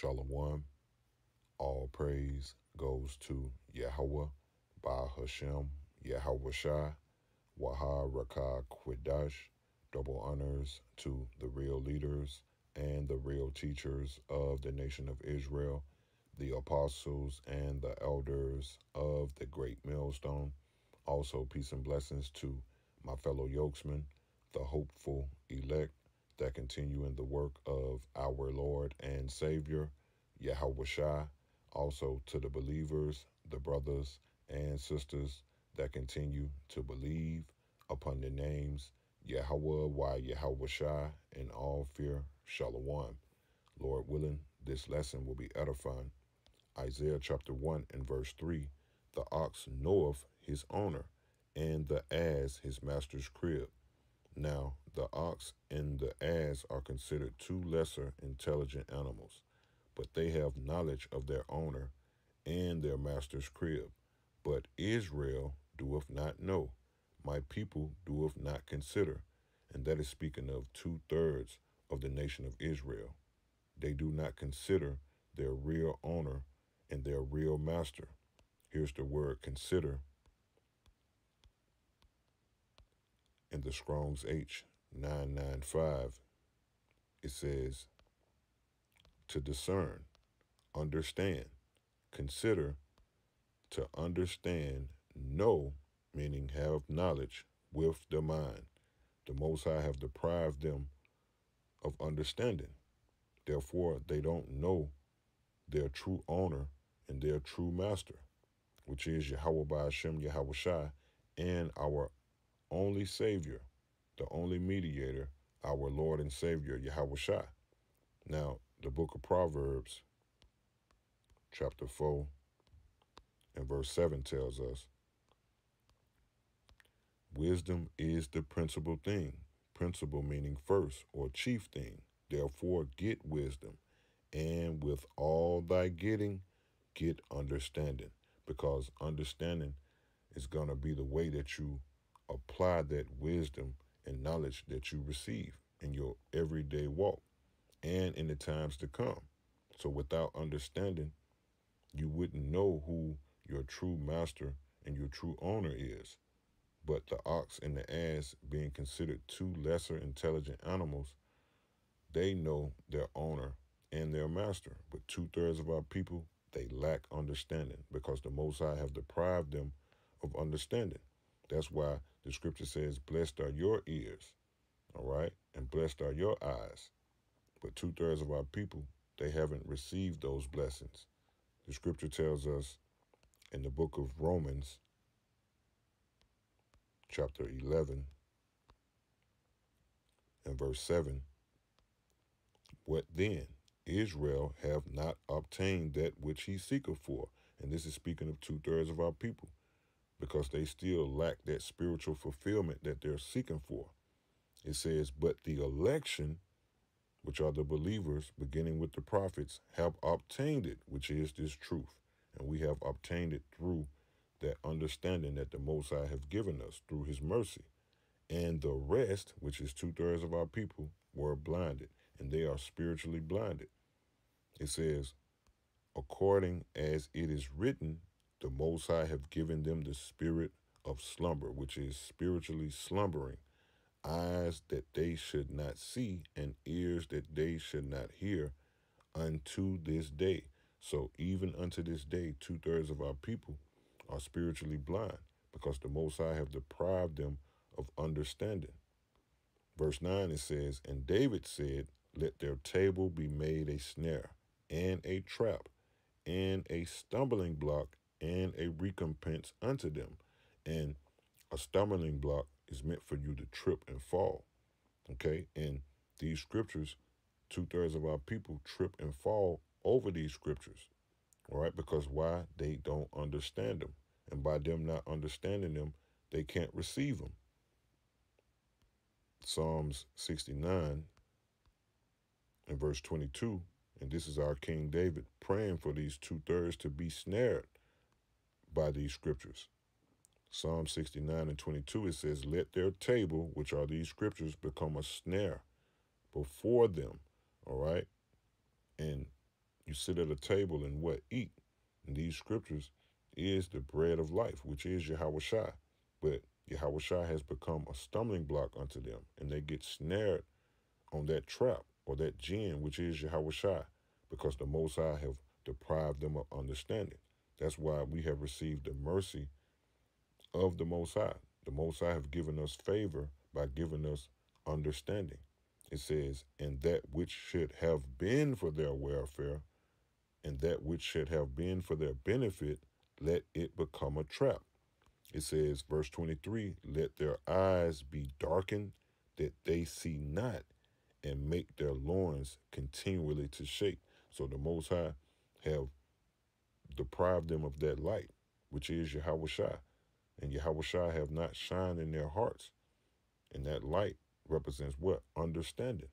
Shalom. All praise goes to Yahweh, Ba Hashem, Yahweh Shai, Waha Raka Quidash. Double honors to the real leaders and the real teachers of the nation of Israel, the apostles and the elders of the great millstone. Also, peace and blessings to my fellow yokesmen, the hopeful elect that continue in the work of our Lord and Savior, Yahweh Shai. Also, to the believers, the brothers and sisters that continue to believe upon the names Yahweh, why Yahweh Shai, in all fear, Shalom. Lord willing, this lesson will be edifying. Isaiah chapter 1 and verse 3 The ox knoweth his owner, and the ass his master's crib. Now, the ox and the ass are considered two lesser intelligent animals, but they have knowledge of their owner and their master's crib. But Israel doeth not know, my people doeth not consider. And that is speaking of two thirds of the nation of Israel. They do not consider their real owner and their real master. Here's the word consider in the Strong's H 995. It says to discern, understand, consider, to understand, know, meaning have knowledge with the mind. The Most High have deprived them of understanding. Therefore, they don't know their true owner and their true master, which is Yahweh Ba'ashem Yahweh Shai, and our only Savior, the only mediator, our Lord and Savior, Yahweh. Now, the book of Proverbs, chapter 4 and verse 7 tells us wisdom is the principal thing. Principal meaning first or chief thing. Therefore, get wisdom, and with all thy getting, get understanding, because understanding is going to be the way that you apply that wisdom and knowledge that you receive in your everyday walk and in the times to come. So without understanding, you wouldn't know who your true master and your true owner is. But the ox and the ass, being considered two lesser intelligent animals, they know their owner and their master. But two thirds of our people, they lack understanding because the Most High have deprived them of understanding. That's why the scripture says, Blessed are your ears, all right, and blessed are your eyes. But two thirds of our people, they haven't received those blessings. The scripture tells us in the book of Romans, chapter 11, and verse 7 What then? Israel have not obtained that which he seeketh for. And this is speaking of two thirds of our people because they still lack that spiritual fulfillment that they're seeking for. It says, But the election, which are the believers, beginning with the prophets, have obtained it, which is this truth. And we have obtained it through that understanding that the Most High have given us through his mercy. And the rest, which is two thirds of our people, were blinded, and they are spiritually blinded. It says, according as it is written, the Most High have given them the spirit of slumber, which is spiritually slumbering, eyes that they should not see, and ears that they should not hear, unto this day. So even unto this day, two thirds of our people are spiritually blind because the Most High have deprived them of understanding. Verse 9 it says, And David said, Let their table be made a snare and a trap and a stumbling block and a recompense unto them. And a stumbling block is meant for you to trip and fall. Okay? And these scriptures, two thirds of our people trip and fall over these scriptures. All right? Because why? They don't understand them. And by them not understanding them, they can't receive them. Psalms 69 and verse 22, and this is our King David praying for these two thirds to be snared by these scriptures. Psalm 69 and 22, it says, Let their table, which are these scriptures, become a snare before them. All right? And You sit at a table and what? Eat. And these scriptures is the bread of life, which is Yahweh. But Yahweh has become a stumbling block unto them, and they get snared on that trap or that gin, which is Yahweh because the Most High have deprived them of understanding. That's why we have received the mercy of the Most High. The Most High have given us favor by giving us understanding. It says, and that which should have been for their welfare, and that which should have been for their benefit, let it become a trap. It says, verse 23, let their eyes be darkened that they see not, and make their loins continually to shake. So the Most High have deprived them of that light, which is Yahweh Shai. And Yahweh Shai have not shined in their hearts. And that light represents what? Understanding.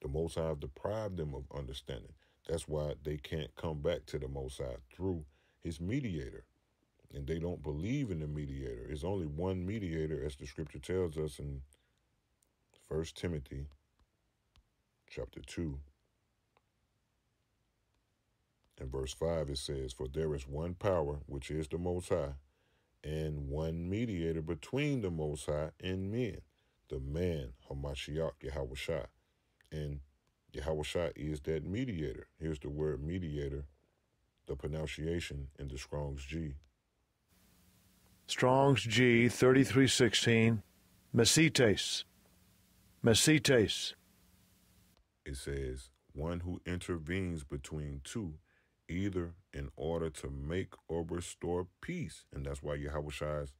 The Most High have deprived them of understanding. That's why they can't come back to the Most High through his mediator. And they don't believe in the mediator. It's only one mediator, as the scripture tells us in First Timothy chapter 2 and verse 5 it says for there is one power which is the most high and one mediator between the most high and men the man Hamashiach Yahweh Shai. And Yahweh Shai is that mediator. Here's the word mediator the pronunciation in the Strong's G. Strong's G 3316 Mesites Mesites. It says, one who intervenes between two, either in order to make or restore peace. And that's why Yahweh Shai's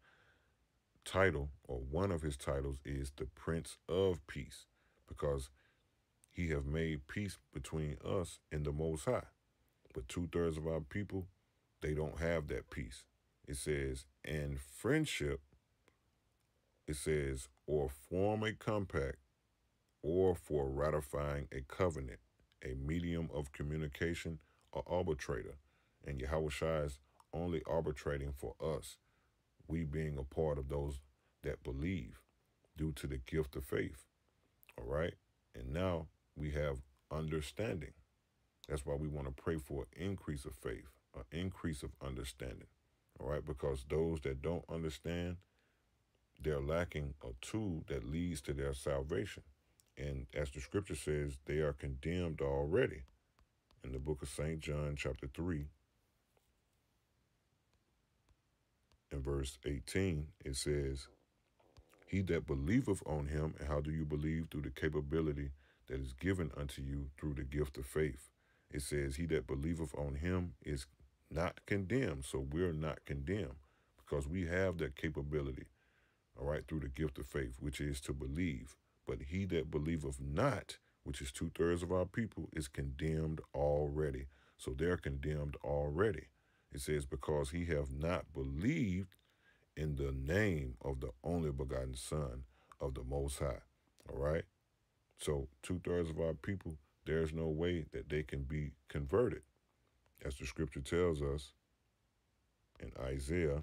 title, or one of his titles, is the Prince of Peace, because he have made peace between us and the Most High. But two-thirds of our people, they don't have that peace. It says, and friendship, it says, or form a compact or for ratifying a covenant, a medium of communication or arbitrator. And Yahweh Shai is only arbitrating for us, we being a part of those that believe due to the gift of faith. All right? And now we have understanding. That's why we want to pray for an increase of faith, an increase of understanding. All right? Because those that don't understand, they're lacking a tool that leads to their salvation. And as the scripture says, they are condemned already. In the book of St. John, chapter 3, in verse 18, it says, He that believeth on him, and how do you believe? Through the capability that is given unto you through the gift of faith. It says, He that believeth on him is not condemned. So we're not condemned because we have that capability, all right, through the gift of faith, which is to believe. But he that believeth not, which is two thirds of our people, is condemned already. So they're condemned already. It says, because he have not believed in the name of the only begotten Son of the Most High. All right? So two thirds of our people, there's no way that they can be converted. As the scripture tells us in Isaiah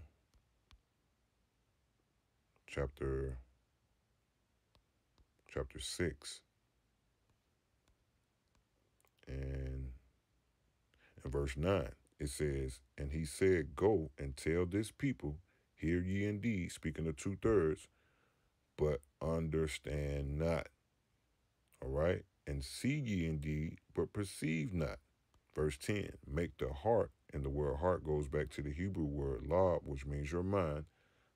chapter chapter 6 and in verse 9 it says and he said go and tell this people hear ye indeed speaking of two-thirds but understand not. All right? And see ye indeed but perceive not. Verse 10 make the heart and the word heart goes back to the hebrew word lob which means your mind.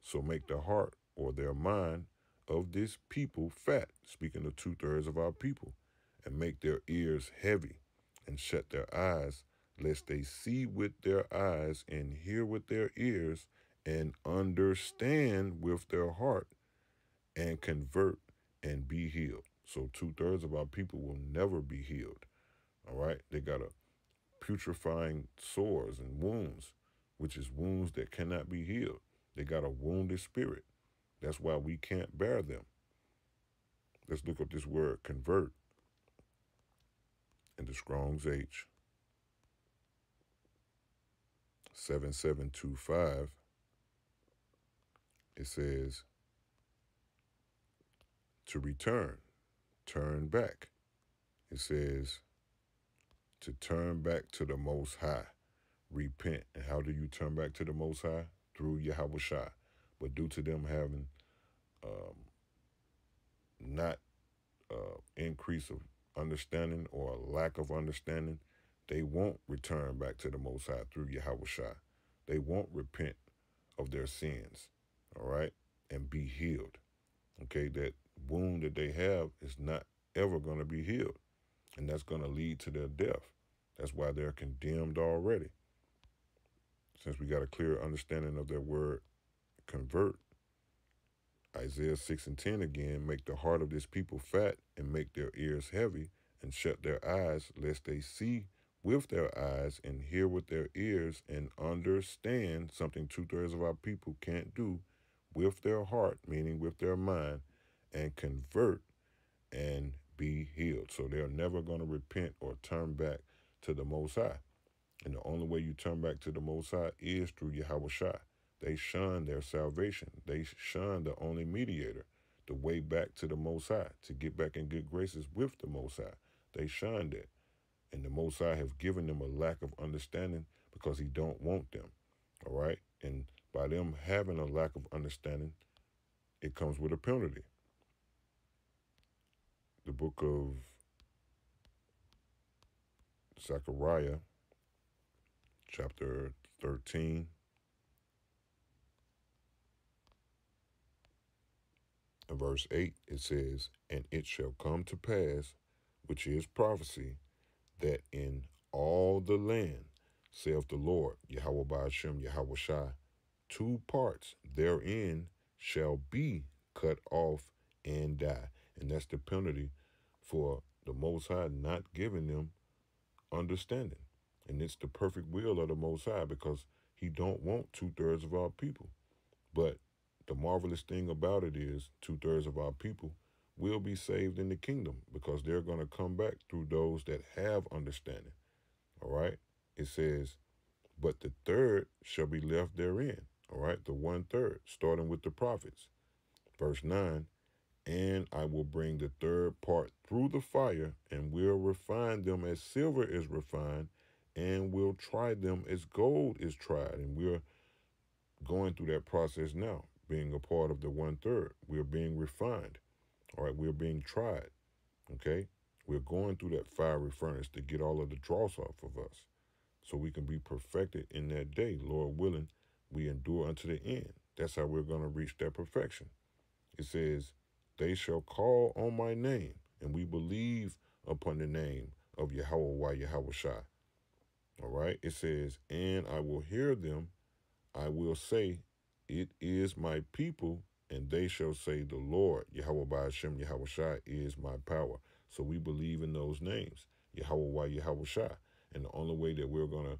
So make the heart or their mind of this people fat, speaking of two thirds of our people, and make their ears heavy, and shut their eyes, lest they see with their eyes, and hear with their ears, and understand with their heart, and convert and be healed. So two thirds of our people will never be healed. All right? They got a putrefying sores and wounds, which is wounds that cannot be healed. They got a wounded spirit. That's why we can't bear them. Let's look up this word, convert, in the Strong's H. 7725. It says, to return, turn back. It says, to turn back to the Most High. Repent. And how do you turn back to the Most High? Through Yahweh Shai. But due to them having um, not uh, increase of understanding or lack of understanding, they won't return back to the Most High through Yahweh. They won't repent of their sins, all right, and be healed. Okay, that wound that they have is not ever going to be healed, and that's going to lead to their death. That's why they're condemned already. Since we got a clear understanding of that word convert, Isaiah 6 and 10 again, make the heart of this people fat and make their ears heavy and shut their eyes, lest they see with their eyes and hear with their ears and understand something two thirds of our people can't do with their heart, meaning with their mind, and convert and be healed. So they're never going to repent or turn back to the Most High. And the only way you turn back to the Most High is through Yahweh Shai. They shun their salvation. They shun the only mediator, the way back to the Most High, to get back in good graces with the Most High. They shunned it. And the Most High have given them a lack of understanding because he don't want them. All right? And by them having a lack of understanding, it comes with a penalty. The book of Zechariah, chapter 13, verse 8, it says, And it shall come to pass, which is prophecy, that in all the land, saith the Lord, Yahweh Ba'ashem, Yahweh Shai, two parts therein shall be cut off and die. And that's the penalty for the Most High not giving them understanding. And it's the perfect will of the Most High because he don't want two-thirds of our people. But the marvelous thing about it is two-thirds of our people will be saved in the kingdom because they're going to come back through those that have understanding. All right? It says, but the third shall be left therein. All right? The one third, starting with the prophets. Verse 9, and I will bring the third part through the fire and will refine them as silver is refined and will try them as gold is tried. And we're going through that process now, being a part of the one third. We're being refined. All right, we're being tried. Okay? We're going through that fiery furnace to get all of the dross off of us so we can be perfected in that day. Lord willing, we endure unto the end. That's how we're going to reach that perfection. It says, They shall call on my name, and we believe upon the name of Yahweh Yahweh Shai. All right? It says, And I will hear them. I will say, It is my people, and they shall say, The Lord, Yahweh Ba'ashem, Yahweh Shai, is my power. So we believe in those names, Yahweh Yahweh Shai. And the only way that we're going to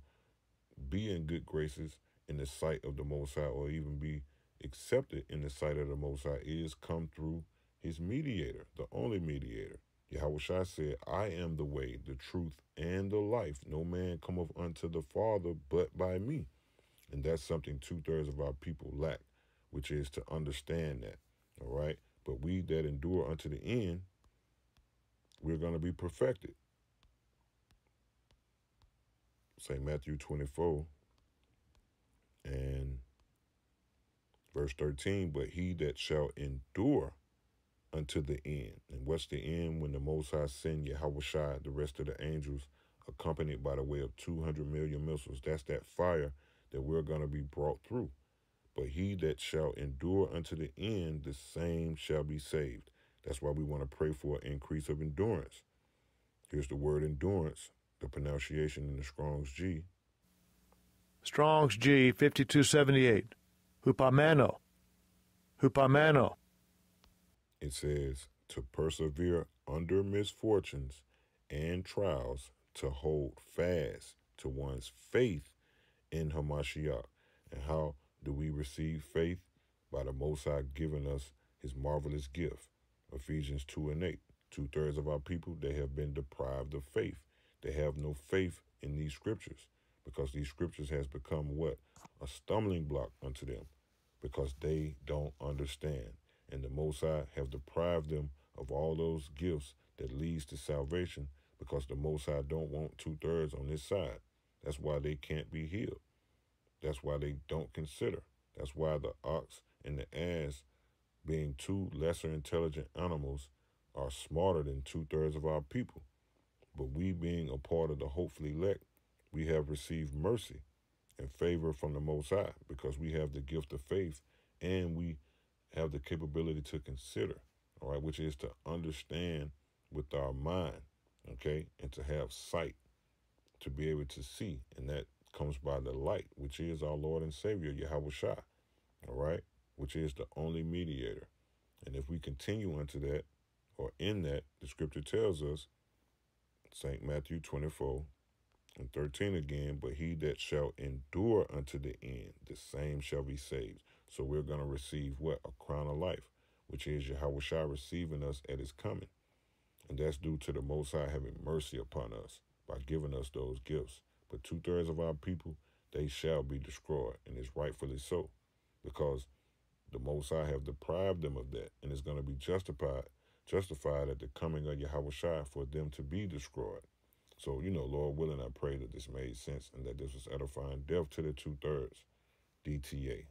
be in good graces in the sight of the Most High or even be accepted in the sight of the Most High is come through his mediator, the only mediator. Yahweh said, I am the way, the truth, and the life. No man cometh unto the Father but by me. And that's something two-thirds of our people lack, which is to understand that. All right? But we that endure unto the end, we're going to be perfected. St. Matthew 24 and verse 13, but he that shall endure unto the end. And what's the end? When the Most High send Yahweh Shai, the rest of the angels, accompanied by the way of 200 million missiles. That's that fire that we're going to be brought through. But he that shall endure unto the end, the same shall be saved. That's why we want to pray for an increase of endurance. Here's the word endurance, the pronunciation in the Strong's G. Strong's G 5278. Hupamano. Hupamano. It says to persevere under misfortunes and trials, to hold fast to one's faith in Hamashiach. And how do we receive faith? By the Most High giving us his marvelous gift. Ephesians 2 and 8. Two thirds of our people, they have been deprived of faith. They have no faith in these scriptures because these scriptures has become what? A stumbling block unto them because they don't understand. And the Most High have deprived them of all those gifts that leads to salvation because the Most High don't want two thirds on this side. That's why they can't be healed. That's why they don't consider. That's why the ox and the ass, being two lesser intelligent animals, are smarter than two thirds of our people. But we, being a part of the hopefully elect, we have received mercy and favor from the Most High because we have the gift of faith and we have the capability to consider, all right, which is to understand with our mind, okay, and to have sight to be able to see. And that comes by the light, which is our Lord and Savior, Yahweh Shai, all right, which is the only mediator. And if we continue unto that, or in that, the scripture tells us, St. Matthew 24 and 13 again, but he that shall endure unto the end, the same shall be saved. So we're going to receive what? A crown of life, which is Yahweh Shai receiving us at his coming. And that's due to the Most High having mercy upon us by giving us those gifts. But two thirds of our people, they shall be destroyed, and it's rightfully so, because the Most High have deprived them of that, and it's going to be justified, justified at the coming of Yahweh for them to be destroyed. So, you know, Lord willing, I pray that this made sense and that this was edifying. Death to the two thirds, DTA.